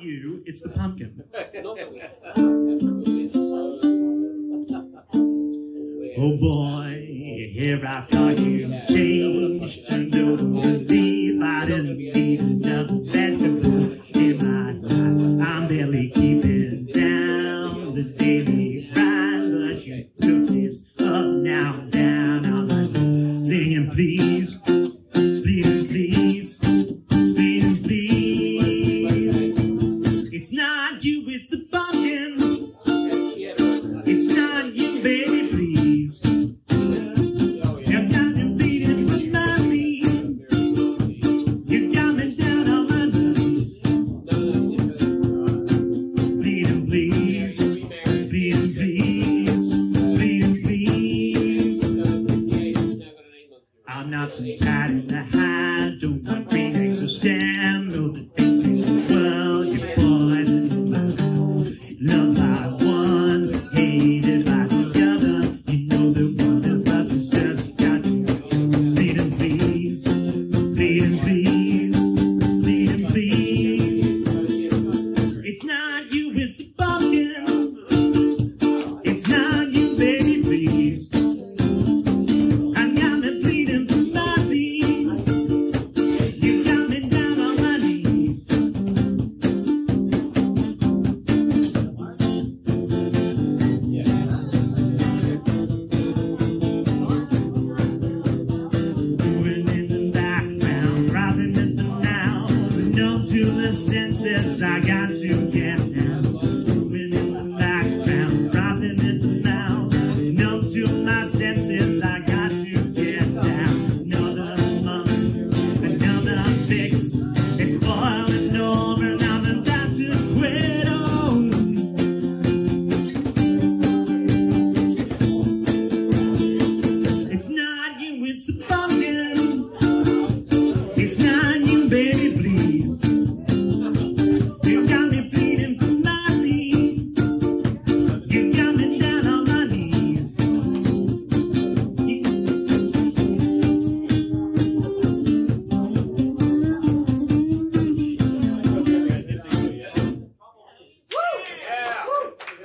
you, it's the pumpkin. Oh boy, here I thought you changed to no believe I didn't need another vegetable in my life. I'm barely keeping down the daily grind, but you took this up now, down on my knees, singing please, It's time you, baby, please. You got me bleeding from my seat. You got me down on my knees. Bleeding, please. Bleeding, please. Bleeding, please. I'm not some cat in the hat. Don't want or Stem. Know the The senses, I got to get down. Moving in the background, driving at the now. Numb to my senses, I got to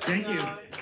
Thank you.